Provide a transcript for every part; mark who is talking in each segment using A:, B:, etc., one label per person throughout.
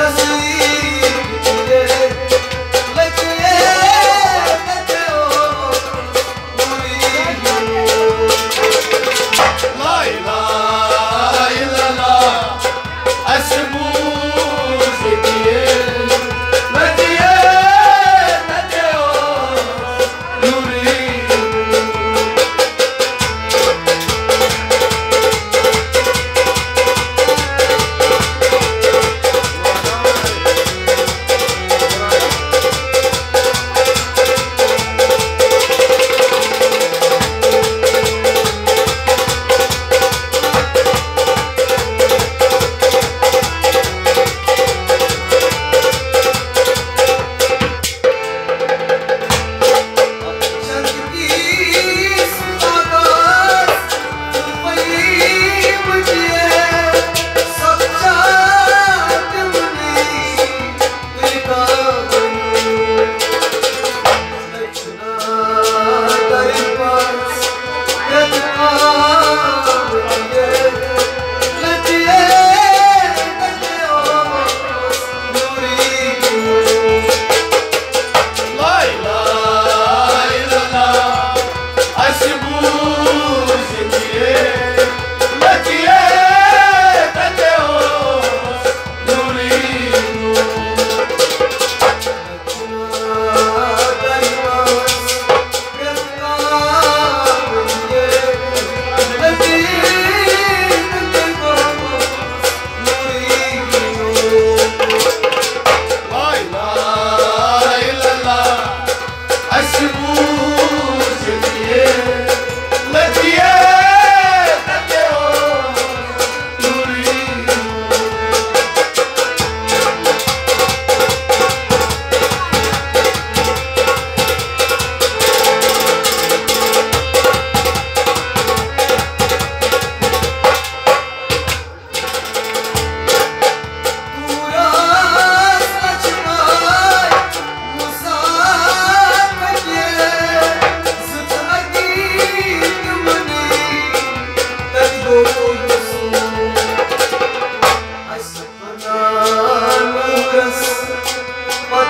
A: Brasil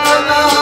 A: Rama